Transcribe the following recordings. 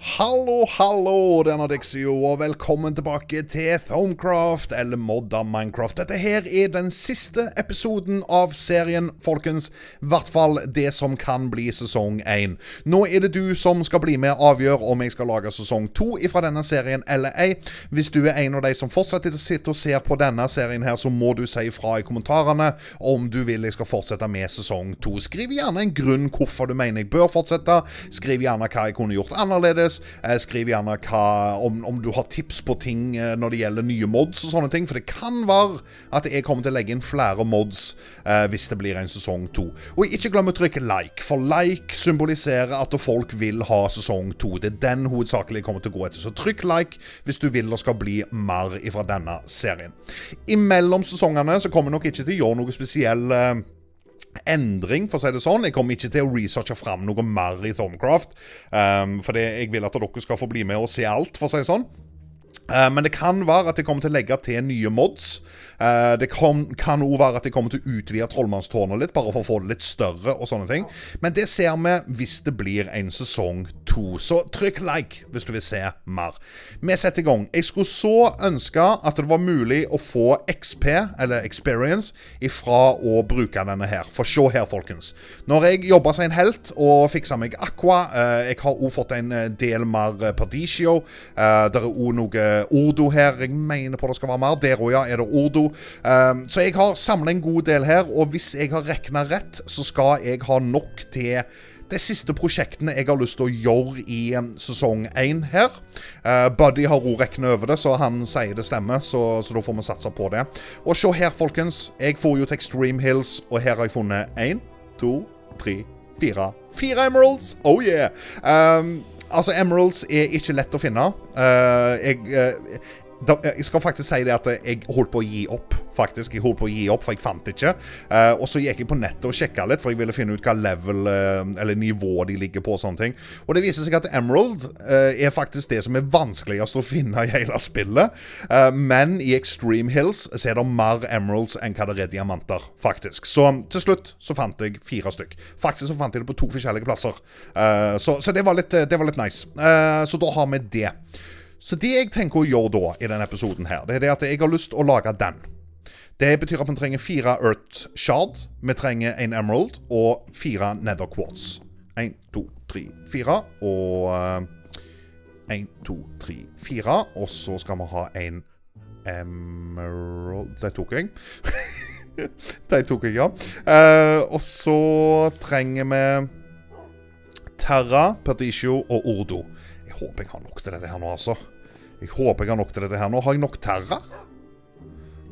Hallo, hallo, denne Dixio, og velkommen tilbake til Thomecraft, eller modda Minecraft. Dette her er den siste episoden av serien, folkens. I hvert fall det som kan bli sesong 1. Nå er det du som skal bli med og avgjøre om jeg skal lage sesong 2 fra denne serien eller ei. Hvis du er en av de som fortsetter å sitte og ser på denne serien her, så må du si ifra i kommentarene om du vil jeg skal fortsette med sesong 2. Skriv gjerne en grunn hvorfor du mener jeg bør fortsette. Skriv gjerne hva jeg kunne gjort annerledes. Eh, Skriv gjerne hva, om, om du har tips på ting eh, når det gjelder nye mods og sånne ting. For det kan være at jeg kommer til å legge inn flere mods eh, hvis det blir en sesong to. Og ikke glem å trykke like, for like symboliserer at folk vil ha sesong to. Det er den hovedsakelig jeg kommer til å gå etter. Så trykk like hvis du vil det skal bli mer ifra denne serien. Imellom sesongene så kommer jeg nok ikke til å gjøre noe spesiell eh, endring, for å si det sånn. Jeg kommer ikke til å researche fram noe mer i Thomcraft. Um, for det, jeg vil at dere skal få bli med og se alt, for å si det sånn. Uh, men det kan være at jeg kommer til å legge til nye mods. Uh, det kan òg være at jeg kommer til å utvide trollmannstårnet litt, bare for å få det litt større og sånne ting. Men det ser vi hvis det blir en sesong to. Så trykk like hvis du vil se mer. Vi setter i gang. Jeg skulle så ønske at det var mulig å få XP, eller experience, ifra å bruke denne her. For se her, folkens. Når jeg jobba som en helt og fiksa meg Aqua uh, Jeg har òg fått en del mer Pardicio. det er òg noe Ordo her. Jeg mener på det skal være mer. Der òg, ja, er det Ordo. Um, så jeg har samla en god del her, og hvis jeg har regna rett, så skal jeg ha nok til de siste prosjektene jeg har lyst til å gjøre i um, sesong én her. Uh, Buddy har òg regna over det, så han sier det stemmer, så, så, da får vi satse på det. Og se her, folkens. Jeg får jo til Extreme Hills, og her har jeg funnet én, to, tre, fire. Fire emeralds! Oh yeah! Um, altså, emeralds er ikke lett å finne. Uh, jeg, uh, da, jeg skal faktisk si det at jeg holdt på å gi opp. faktisk. Jeg holdt på å gi opp, for jeg fant ikke. Uh, og så gikk jeg på nettet og sjekka litt, for jeg ville finne ut hva level uh, eller nivå de ligger på. og sånne ting. Og det viser seg at Emerald uh, er faktisk det som er vanskeligst å finne i hele spillet. men i Extreme Hills så er det mer Emeralds enn hva det er diamanter, faktisk. Så til slutt så fant jeg fire stykk. Faktisk så fant jeg det på to forskjellige plasser. så, så det, var litt, det, var litt, nice. så da har vi det. Så det jeg tenker å gjøre da, i denne episoden her, det er det at jeg har lyst å lage den. Det betyr at vi trenger fire Earth Shard, vi trenger en Emerald og fire Nether Quartz. Én, to, tre, fire. Og én, to, tre, fire. Og så skal vi ha en Emerald Det tok jeg. De tok jeg, ja. Uh, og så trenger vi Terra, Perdicio og Ordo. Håper jeg har nok til dette her nå, altså. Jeg håper jeg har nok til dette her nå. Har jeg nok Terra?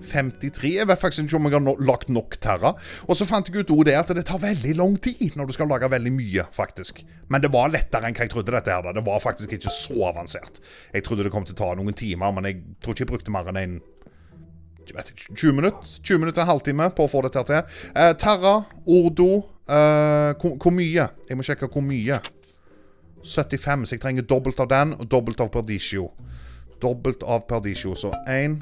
53? Jeg vet faktisk ikke om jeg har no lagt nok Terra. Og så fant jeg ut det at det tar veldig lang tid når du skal lage veldig mye, faktisk. Men det var lettere enn hva jeg trodde dette her. da. Det var faktisk ikke så avansert. Jeg trodde det kom til å ta noen timer, men jeg tror ikke jeg brukte mer enn en 20 minutter. 20 minutter, en halvtime på å få dette til. Eh, Terra, Ordo eh, Hvor mye? Jeg må sjekke hvor mye. 75, så jeg trenger dobbelt av den og dobbelt av Perdicio. Dobbelt av Perdicio, så én,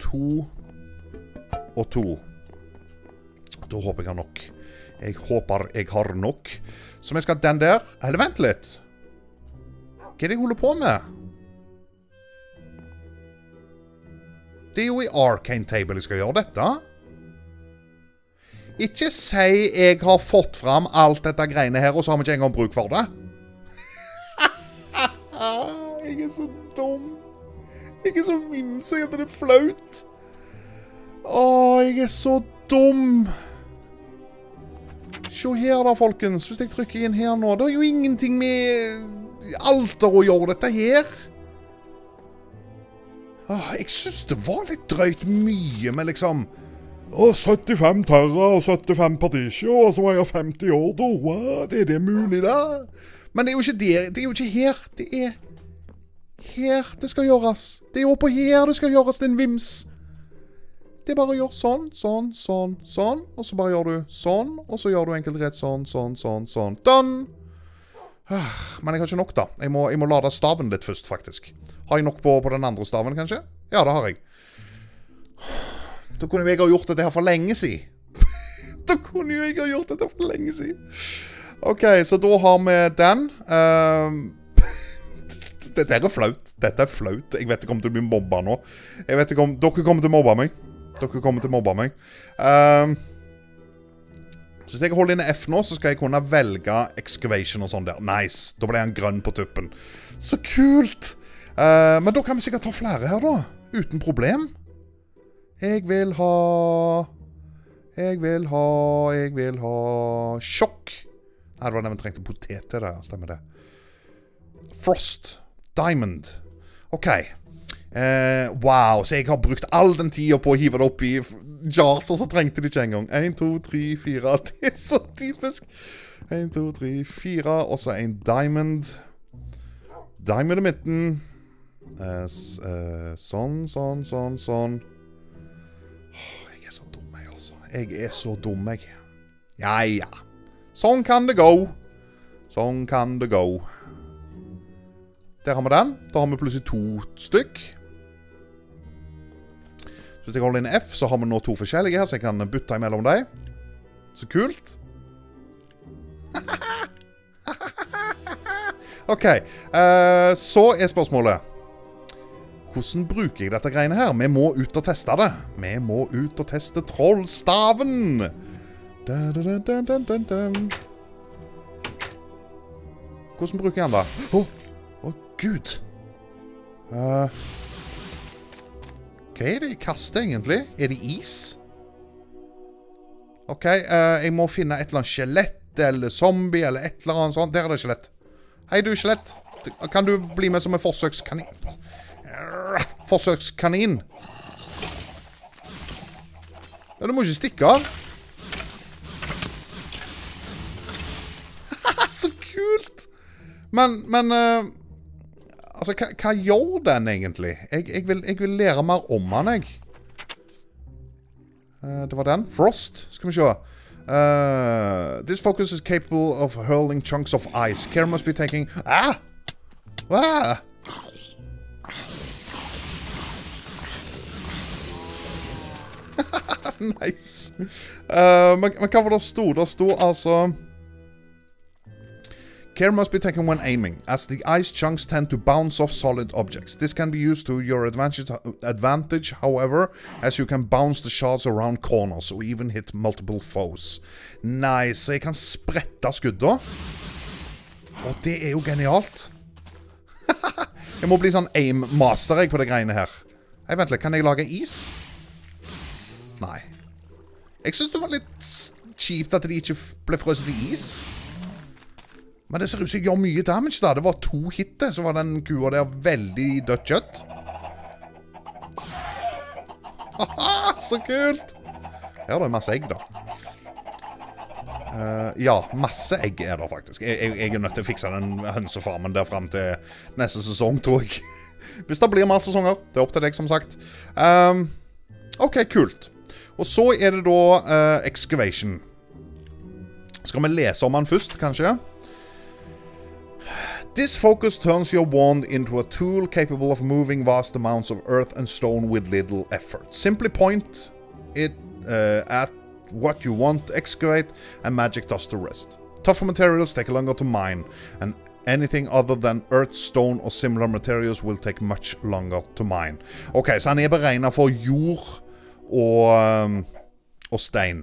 to og to. Da håper jeg har nok. Jeg håper jeg har nok. Så vi skal den der. Eller vent litt. Hva er det jeg holder på med? Det er jo i Arcane Table jeg skal gjøre dette. Ikke si jeg har fått fram alt dette greiene her, og så har vi ikke engang bruk for det. jeg er så dum. Jeg er så vimsig at det er flaut. Å, jeg er så dum. Se her da, folkens. Hvis jeg trykker inn her nå, det er jo ingenting med alter å gjøre dette her. Åh, jeg synes det var litt drøyt mye med liksom... Og 75 Terra og 75 Particio, og så må jeg ha 50 Ordo. det Er det mulig, da? Men det er jo ikke der. Det er jo ikke her. Det er her det skal gjøres. Det er oppå her det skal gjøres, din vims. Det er bare å gjøre sånn, sånn, sånn, sånn. Og så bare gjør du sånn, og så gjør du enkelt rett sånn, sånn, sånn, sånn. Done! Men jeg har ikke nok, da. Jeg må, jeg må lade staven litt først, faktisk. Har jeg nok på, på den andre staven, kanskje? Ja, det har jeg. Da kunne jo jeg ha gjort dette her for lenge siden. da kunne jo jeg ha gjort dette for lenge siden. OK, så da har vi den. Uh, Dette er flaut. Dette er flaut. Jeg vet jeg kommer til å bli mobba nå. Jeg vet ikke om Dere kommer til å mobbe meg. Dere kommer til å mobbe meg. Um, så hvis jeg holder inne F nå, så skal jeg kunne velge excavation og sånn der. Nice. Da ble han grønn på tuppen. Så kult! Uh, men da kan vi sikkert ta flere her, da. Uten problem. Jeg vil ha Jeg vil ha Jeg vil ha Sjokk. Nei, det var den vi trengte potet til. det, Stemmer det. Frost. Diamond. OK. Eh, wow, så jeg har brukt all den tida på å hive det opp i jars, og så trengte de ikke engang. Én, to, tre, fire. Det er så typisk. Én, to, tre, fire. Og så en diamond. Diamond i midten. Eh, eh, sånn, sånn, sånn, sånn. Jeg er så dum, jeg, altså. Jeg er så dum, jeg. Ja, ja. Sånn kan det gå. Sånn kan det gå. Der har vi den. Da har vi plutselig to stykk. Så hvis jeg holder inn F, så har vi nå to forskjellige her, så jeg kan bytte imellom dem. Så kult. OK. Uh, så er spørsmålet Hvordan bruker jeg dette greiene her? Vi må ut og teste det. Vi må ut og teste trollstaven. Da, da, da, Hvordan bruker jeg den, da? Å, oh, oh, gud. Uh, hva er det jeg kaster, egentlig? Er det is? OK, uh, jeg må finne et eller annet skjelett eller zombie eller et eller annet sånt. Der er det skjelett. Hei, du skjelett. Kan du bli med som en forsøkskanin? Forsøkskanin. Ja, du må ikke stikke av. Så kult! Men, men uh, Altså, hva, hva, gjør den egentlig? Jeg, jeg, vil, jeg, vil, lære mer om den, jeg. Uh, det var den. Frost. Skal vi se. Uh, this focus is capable of hurling chunks of ice. Care must be taking... Ah! Ah! nice. Uh, men, men hva var det sto? Det sto altså Care must be taken when aiming, as the ice chunks tend to bounce off solid objects. This can be used to your advantage, advantage, however, as you can bounce the shards around corners or even hit multiple foes. Nice. Jeg kan sprette skudda. Og det er jo genialt. jeg må bli sånn aim-master jeg på det greiene her. Hei, vent litt. Kan jeg lage is? Nei. Jeg syns det var litt kjipt at de ikke ble frosset i is. Men det ser ut som jeg gjør mye damage, da. Det var to hit, så var den kua der veldig dødt kjøtt. Haha, så kult! Her er det masse egg, da. Uh, ja, masse egg er det faktisk. Jeg, jeg, jeg, er nødt til å fikse den hønsefarmen der fram til neste sesong, tror jeg. Hvis det blir mer sesonger. Det er opp til deg, som sagt. Um, OK, kult. Og så er det da uh, excavation. Skal vi lese om han først, kanskje? This focus turns your wand into a tool capable of moving vast amounts of earth and stone with little effort. Simply point it uh, at what you want to excavate and magic does the rest. Tougher materials take longer to mine, and anything other than earth, stone or similar materials will take much longer to mine. Ok, så han er beregna for jord og, um, og stein.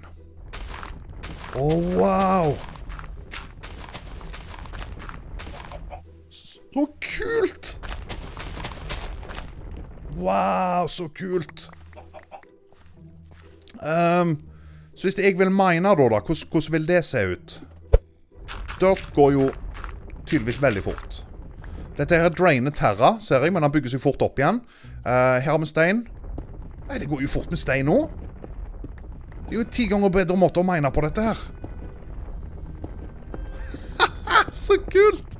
Å, oh, wow! Så kult! Wow, så kult. Um, så hvis jeg vil mine, da, da hvordan, vil det se ut? Dirt går jo tydeligvis veldig fort. Dette her drainer terra, ser jeg, men han bygger seg fort opp igjen. Uh, her har vi stein. Nei, det går jo fort med stein nå. Det er jo ti ganger bedre måte å mene på dette her. så kult!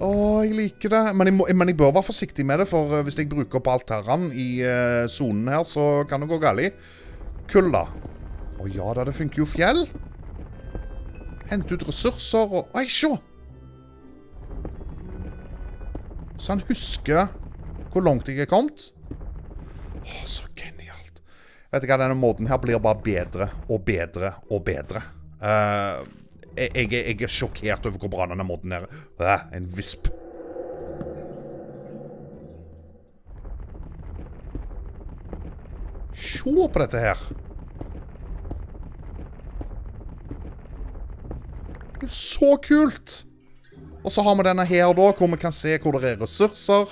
Å, jeg liker det. Men jeg, må, men jeg, bør være forsiktig med det, for eh, hvis jeg bruker opp alt herren i eh, sonen uh, her, så kan det gå galt. Kull, da. Å ja da, det funker jo fjell. Hente ut ressurser og Oi, se! Så han husker hvor langt jeg er kommet. Å, så genialt. Vet du hva, denne måten her blir bare bedre og bedre og bedre. Uh, jeg, jeg, jeg, er sjokkert over hvor bra denne måten er. Uh, en visp. Se på dette her. Det er så kult! Og så har vi denne her, da, hvor vi kan se hvor det er ressurser.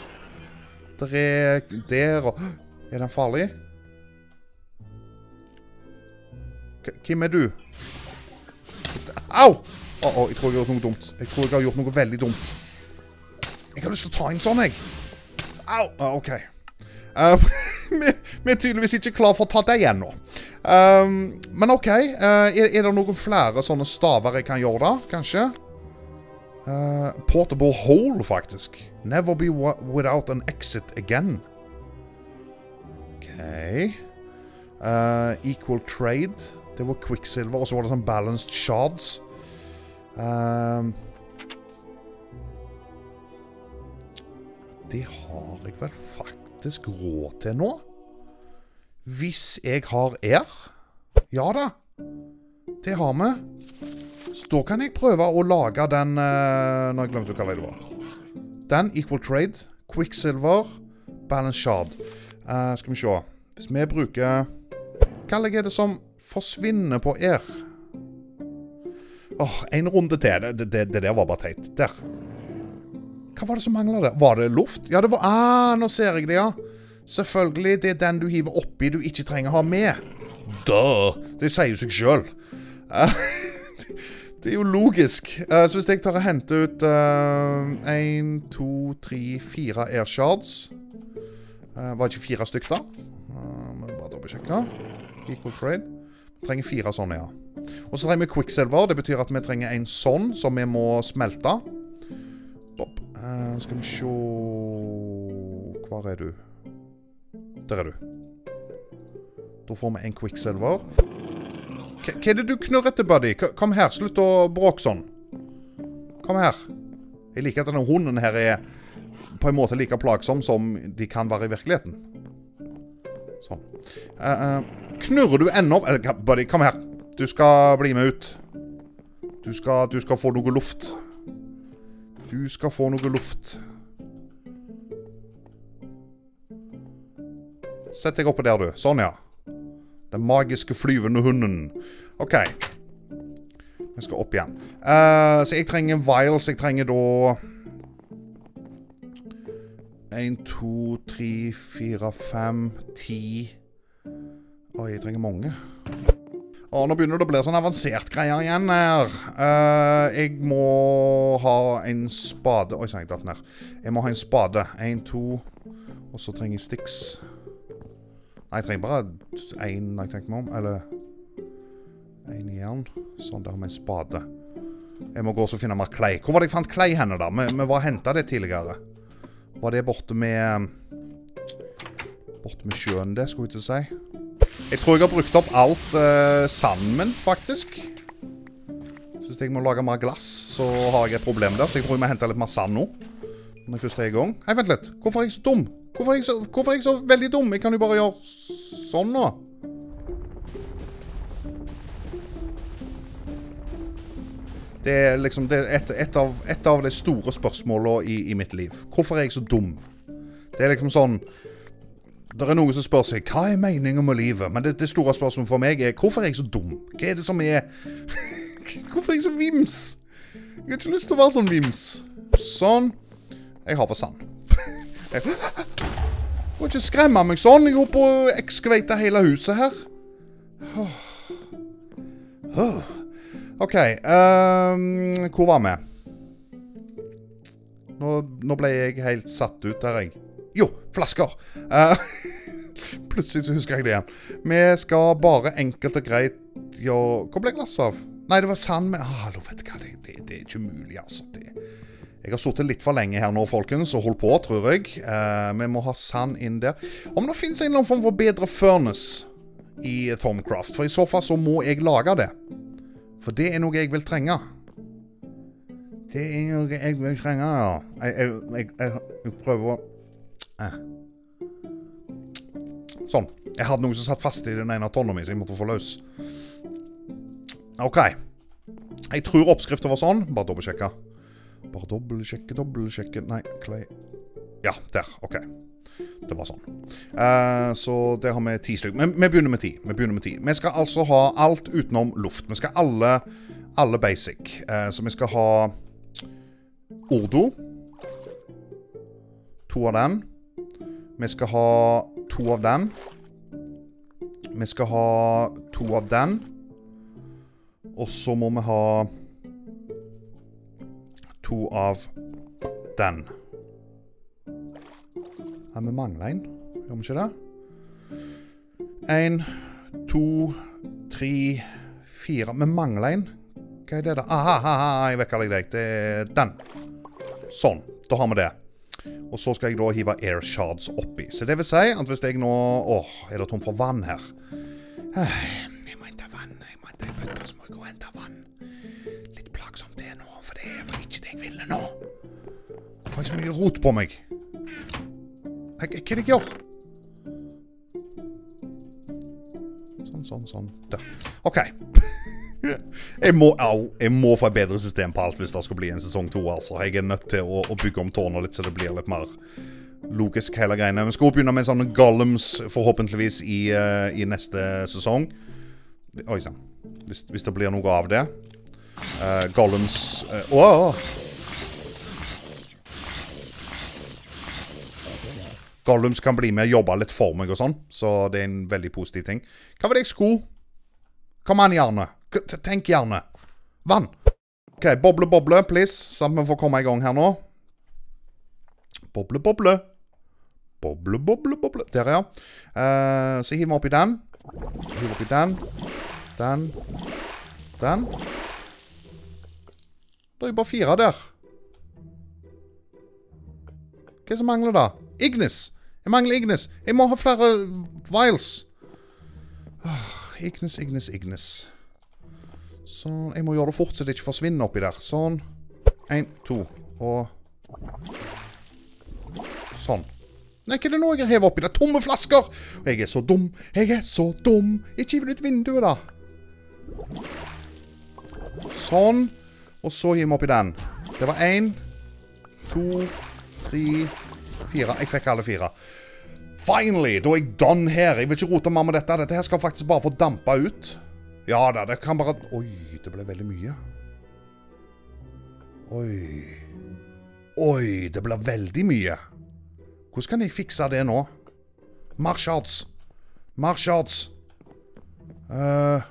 Det er der og er den farlig? K hvem er du? Au! Å, oh, oh, jeg tror jeg har gjort noe dumt. Jeg tror jeg har gjort noe veldig dumt. Jeg har lyst til å ta en sånn, jeg. Au! Ah, OK. Uh, vi, vi, er tydeligvis ikke klar for å ta deg ennå. Um, men OK. Uh, er, er, det noen flere sånne staver jeg kan gjøre, da? Kanskje? Uh, portable hole, faktisk. Never be without an exit again. OK. equal trade. Det var quicksilver, og så var det sånn balanced shards. Um, det har jeg vel faktisk råd til nå. Hvis jeg har air. Ja da. Det har vi. Så da kan jeg prøve å lage den uh, Nå har jeg glemt hva det var. Den, Equal Trade, Quicksilver, Balance Shard. Uh, skal vi se. Hvis vi bruker Hva er det som forsvinner på air? Åh, oh, En runde til. Det, det, det, der var bare teit. Der. Hva var det som mangla der? Var det luft? Ja, det var Ah, nå ser jeg det, ja. Selvfølgelig. Det er den du hiver oppi du ikke trenger å ha med. Duh! Det sier jo seg sjøl. det er jo logisk. Uh, så hvis jeg tar og henter ut én, to, tre, fire air shards Var det ikke fire stykker, da? Uh, bare dobbeltsjekke. Equal trade. Trenger fire sånne, ja. Og så trenger vi quicksilver. Det betyr at vi trenger en sånn som vi må smelte. Bob. Uh, skal vi se Hvor er du? Der er du. Da får vi en quicksilver. Hva er det du knurrer etter, buddy? Kom her. Slutt å bråke sånn. Kom her. Jeg liker at denne hunden her er på en måte like plagsom som de kan være i virkeligheten. Sånn. Uh, uh, knurrer du ennå Buddy, kom her. Du skal bli med ut. Du skal, du skal få noe luft. Du skal få noe luft. Sett deg oppå der, du. Sånn, ja. Den magiske flyvende hunden. OK. Vi skal opp igjen. Uh, så jeg trenger vials. Jeg trenger da Én, to, tre, fire, fem, ti Oi, jeg trenger mange. Og nå begynner det å bli sånn avansert greier igjen her. Uh, jeg må ha en spade Oi sann, jeg datt ned. Jeg må ha en spade. Én, to Og så trenger jeg sticks. Nei, jeg trenger bare én når jeg tenker meg om. Eller én jern. Sånn, der vi en spade. Jeg må gå og finne mer klei. Hvor var det jeg fant klei henne, da? Vi, vi var henta det tidligere. Var det borte med Borte med sjøen, det, skulle jeg til å si. Jeg tror jeg har brukt opp alt uh, sanden min, faktisk. Så hvis jeg må lage mer glass, så har jeg et problem der. Så jeg tror jeg må hente litt mer sand nå. Når jeg først er i gang. Hei, vent litt. Hvorfor er jeg så dum? Hvorfor er jeg så, hvorfor er jeg så veldig dum? Jeg kan jo bare gjøre sånn nå. Det er liksom det er et, et, av, et, av, de store spørsmålene i, i mitt liv. Hvorfor er jeg så dum? Det er liksom sånn det er noen som spør seg hva er meningen med livet. Men det, det store spørsmålet for meg er hvorfor er jeg så dum? Hva er det som er Hvorfor er jeg så vims? Jeg har ikke lyst til å være sånn vims. Sånn. Jeg har for sand. Jeg må ikke skremme meg sånn. Jeg holder på å ekskveite hele huset her. OK. Um, hvor var vi? Nå, nå, ble jeg helt satt ut der, jeg. Jo, flasker! Uh, plutselig så husker jeg det igjen. Vi skal bare enkelt og greit gjøre Hvor ble glasset av? Nei, det var sand med ah, vet du hva, det, det, det, er ikke mulig, altså. Det, jeg har sittet litt for lenge her nå, folkens, og holdt på, tror jeg. Uh, vi må ha sand inn der. Om det finnes en eller annen form for bedre furnace i Thomcraft, for i så fall så må jeg lage det. For det er noe jeg vil trenge. Det er noe jeg vil trenge, ja. Jeg, jeg, jeg, jeg prøver å Eh. Sånn. Jeg hadde noe som satt fast i den ene tonna mi, så jeg måtte få løs. OK. Jeg tror oppskriften var sånn. Bare dobbeltsjekke. Bare dobbeltsjekke, dobbeltsjekke Nei, Clay Ja, der. OK. Det var sånn. Uh, så det har vi ti stykker. Men vi begynner med ti. Vi begynner med ti. Vi skal altså ha alt utenom luft. Vi skal alle, alle basic. Uh, så vi skal ha Ordo. To av den. Vi skal ha to av den. Vi skal ha to av den. Og så må vi ha to av den. Ja, vi mangler en. Gjør vi ikke det? Én, to, tre, fire Vi mangler en. Hva er det, da? Aha, aha, jeg vet deg. det er. Den. Sånn. Da har vi det. Og så skal jeg da hive air shards oppi. Så det vil si at hvis jeg nå Åh, er det tom for vann her? Jeg må hente vann. Jeg må hente ei så må jeg gå og hente vann. Litt plagsomt det nå, for det var ikke det jeg ville nå. Hvorfor har jeg så mye rot på meg? Hva er det jeg gjør? Sånn, sånn, sånn. Der. OK. Jeg må, au, jeg må få et bedre system på alt hvis det skal bli en sesong to. Altså. Jeg er nødt til å, å bygge om tårnet litt, så det blir litt mer logisk, hele greiene. Vi skal begynne med sånne gollums, forhåpentligvis, i, uh, i neste sesong. Oi sann. Hvis, hvis, det blir noe av det. Uh, gollums uh, oh, Gollums kan bli med og jobbe litt for meg og sånn, så det er en veldig positiv ting. Hva det jeg skulle? Kom an, gjerne. Tenk gjerne. Vann. OK, boble, boble, please. Sånn at vi får komme i gang her nå. Boble, boble. Boble, boble, boble. Der, ja. Uh, så hiver vi oppi den. Hiver oppi den. Den. Den. Det er jo bare fire der. Hva er det som mangler, da? Ignis. Jeg mangler Ignis. Jeg må ha flere vials. Ignis, Ignis, Ignis. Sånn. Jeg må gjøre det fort, så det ikke forsvinner oppi der. Sånn. Én, to, og Sånn. Nei, hva er det nå jeg har hevet oppi? Det er tomme flasker! Jeg er så dum. Jeg er så dum. Ikke hiv ut vinduet, da. Sånn. Og så gir vi oppi den. Det var én, to, tre, fire. Jeg fikk alle fire. Finally! Da er jeg done her. Jeg vil ikke rote mer med dette. Dette her skal faktisk bare få dampa ut. Ja da, det kan bare Oi, det ble veldig mye. Oi. Oi, det ble veldig mye. Hvordan kan jeg fikse det nå? Marshards. Marshards. Uh,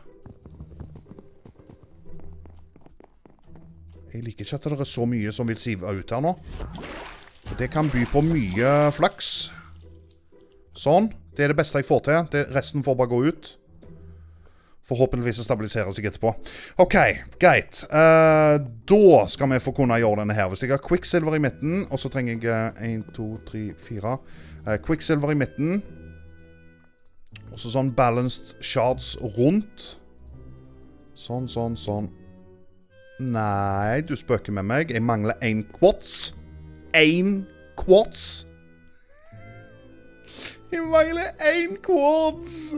jeg liker ikke at det er så mye som vil sive ut her nå. Det kan by på mye flaks. Sånn. Det er det beste jeg får til. Det, resten får bare gå ut. Forhåpentligvis stabiliserer seg etterpå. OK, greit. Uh, da skal vi få kunne gjøre denne her. Hvis jeg har quicksilver i midten, og så trenger jeg 1, 2, 3, 4 Quicksilver i midten. Og så sånn balanced shards rundt. Sånn, sånn, sånn. Nei, du spøker med meg. Jeg mangler én quartz. Én quartz. Vi mangler én quartz.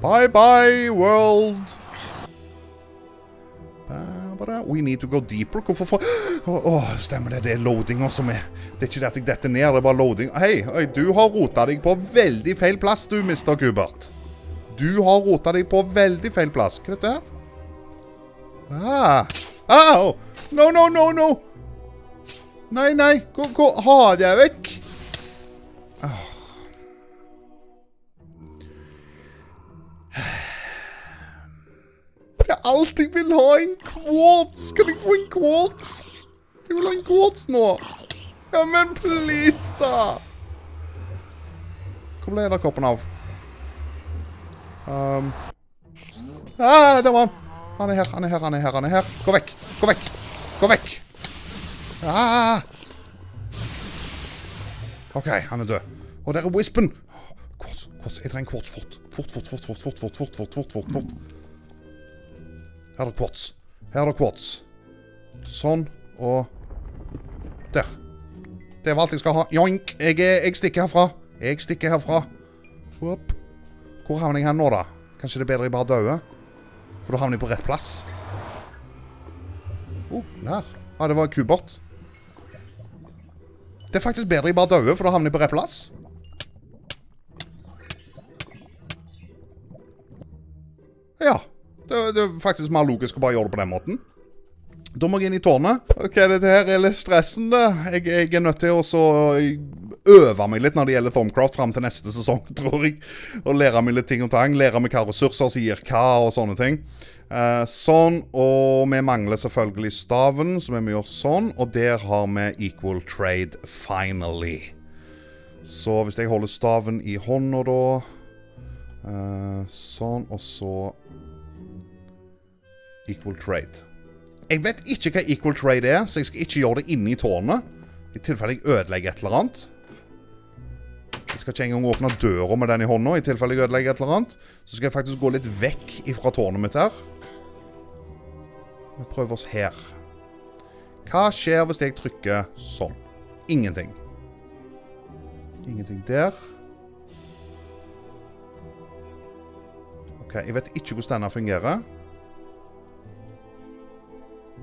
Bye bye, world. We need to go deeper. Hvorfor får Å, oh, stemmer det. Det er loadinga som er Det er ikke det at jeg detter ned, det er bare loading. Hei, du har rota deg på veldig feil plass, du, Mr. Kubert. Du har rota deg på veldig feil plass. Hva er dette her? Ah. Au! No, no, no, no! Nei, nei. Gå, gå. Ha det vekk. Ah. Jeg alltid vil ha en quartz. Kan jeg få en quartz? Jeg vil ha en quartz nå. Ja, men please, da. Hvor ble edderkoppen av? Um. Ah, der var han. Han er her, han er her, han er her. han er her. Gå vekk. Gå vekk. Gå vekk. Ah. OK, han er død. Og der er Wispen. Quartz, quartz. Jeg trenger quartz fort. Fort, fort, fort, fort, fort, fort, fort, fort, fort, fort. fort. Her er det quartz. Her er det quartz. Sånn. Og der. Det var alt jeg skal ha. Joink! Jeg, jeg stikker herfra. Jeg stikker herfra. Opp. Hvor havner jeg her nå, da? Kanskje det er bedre jeg bare døde? For da havner jeg på rett plass. Å, oh, der. Ja, det var kubert. Det er faktisk bedre jeg bare dauer, for da havner jeg på rett plass. Ja. Det, det, er faktisk mer logisk å bare gjøre det på den måten. Da må jeg inn i tårnet. Ok, dette her er litt stressende. Jeg, jeg er nødt til å øve meg litt når det gjelder Thomcraft fram til neste sesong, tror jeg. Og lære meg litt ting og tang. Lære meg hva ressurser gir hva, og sånne ting. Eh, sånn. Og vi mangler selvfølgelig staven, så vi må gjøre sånn. Og der har vi equal trade finally. Så hvis jeg holder staven i hånda da eh, Sånn, og så Equal trade. Jeg vet ikke hva equal trade er, så jeg skal ikke gjøre det inne i tårnet. I tilfelle jeg ødelegger et eller annet. Jeg skal ikke engang åpne døra med den i hånda, i tilfelle jeg ødelegger et eller annet. Så skal jeg faktisk gå litt vekk ifra tårnet mitt her. Vi prøver oss her. Hva skjer hvis jeg trykker sånn? Ingenting. Ingenting der. Ok, jeg vet ikke hvordan denne fungerer.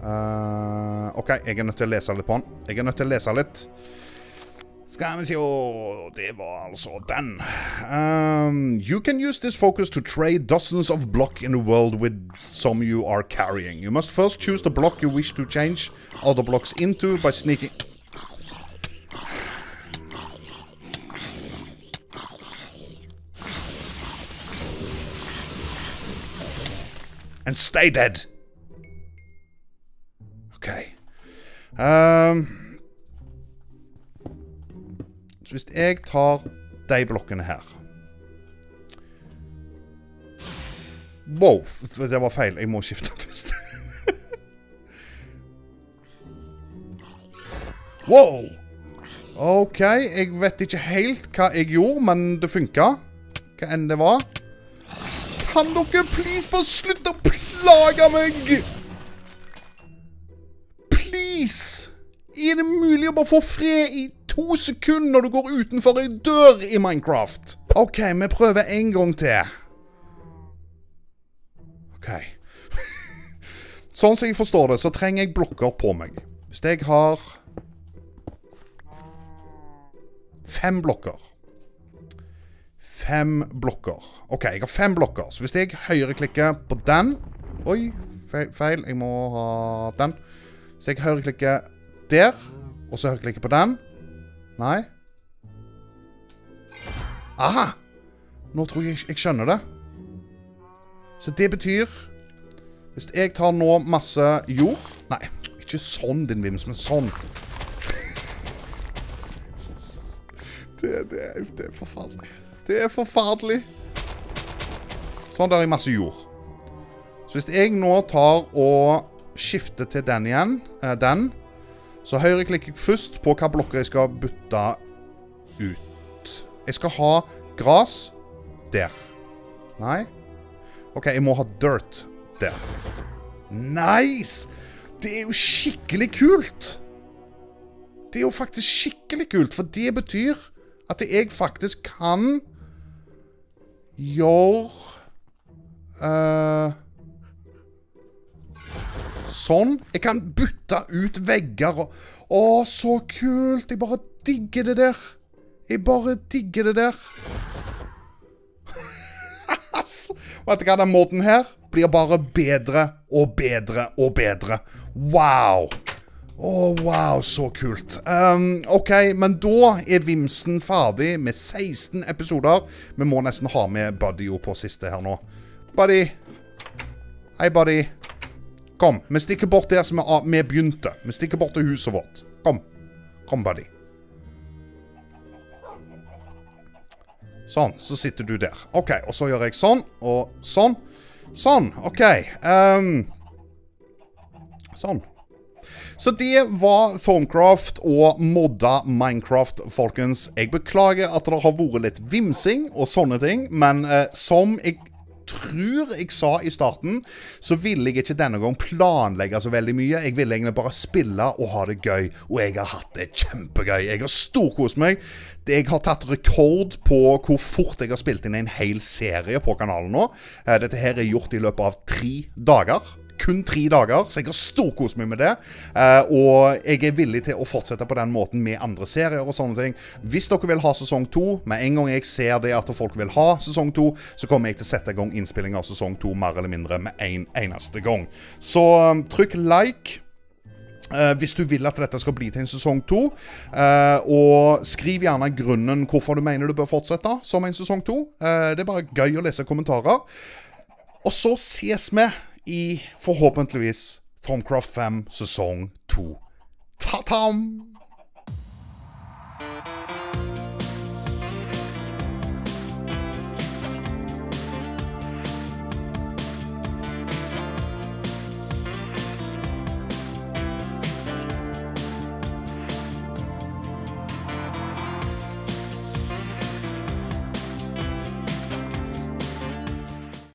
Uh, OK, jeg er nødt til å lese litt på den. Jeg er nødt til å lese litt. Skal vi se Det var altså den. Um, you can use this focus to trade dozens of block in the world with some you are carrying. You must first choose the block you wish to change other blocks into by sneaking... And stay dead. Um, så hvis jeg tar de blokkene her Wow, det var feil. Jeg må skifte først. wow! OK, jeg vet ikke helt hva jeg gjorde, men det funka. Hva enn det var. Kan dere please bare slutte å plage meg? Please! Er det mulig å bare få fred i to sekunder når du går utenfor ei dør i Minecraft? OK, vi prøver en gang til. OK. sånn som jeg forstår det, så trenger jeg blokker på meg. Hvis jeg har Fem blokker. Fem blokker. OK, jeg har fem blokker. Så hvis jeg høyreklikker på den Oi, feil. Jeg må ha den. Så jeg høyreklikker der, og så høyreklikker på den. Nei. Aha! Nå tror jeg jeg skjønner det. Så det betyr Hvis jeg tar nå masse jord Nei, ikke sånn, din vims, men sånn. Det, det, det er forferdelig. Det er forferdelig. Sånn, der er masse jord. Så hvis jeg nå tar og skifte til den igjen. Eh, den. Så høyreklikker jeg først på hva blokker jeg skal bytte ut. Jeg skal ha gras der. Nei. OK, jeg må ha dirt der. Nice! Det er jo skikkelig kult. Det er jo faktisk skikkelig kult, for det betyr at jeg faktisk kan gjøre uh, Sånn. Jeg kan bytte ut vegger og Å, så kult! Jeg bare digger det der. Jeg bare digger det der. Vet du hva, den måten her blir bare bedre og bedre og bedre. Wow! Å, oh, wow, så kult. Um, OK, men da er Vimsen ferdig med 16 episoder. Vi må nesten ha med Buddy på siste her nå. Buddy. Hei, Buddy. Kom, vi stikker bort der som vi begynte. Vi stikker bort til huset vårt. Kom. Kom, buddy. Sånn, så sitter du der. OK, og så gjør jeg sånn, og sånn. Sånn, OK. Um, sånn. Så det var Thorncraft og modda Minecraft, folkens. Jeg beklager at det har vært litt vimsing og sånne ting, men uh, som jeg tror jeg sa i starten, så ville jeg ikke denne gang planlegge så veldig mye. Jeg ville egentlig bare spille og ha det gøy. Og jeg har hatt det kjempegøy. Jeg har storkost meg. Jeg har tatt rekord på hvor fort jeg har spilt inn en hel serie på kanalen nå. Eh, dette her er gjort i løpet av tre dager. Kun tre dager, så jeg har storkost meg med det. Eh, og jeg er villig til å fortsette på den måten med andre serier og sånne ting. Hvis dere vil ha sesong to, med en gang jeg ser det at folk vil ha sesong to, så kommer jeg til å sette i gang innspilling av sesong to mer eller mindre med en eneste gang. Så um, trykk like. Uh, hvis du vil at dette skal bli til en sesong to. Uh, og skriv gjerne grunnen hvorfor du mener du bør fortsette som en sesong to. Uh, det er bare gøy å lese kommentarer. Og så ses vi i forhåpentligvis Tomcraft 5 sesong 2. Ta-tam!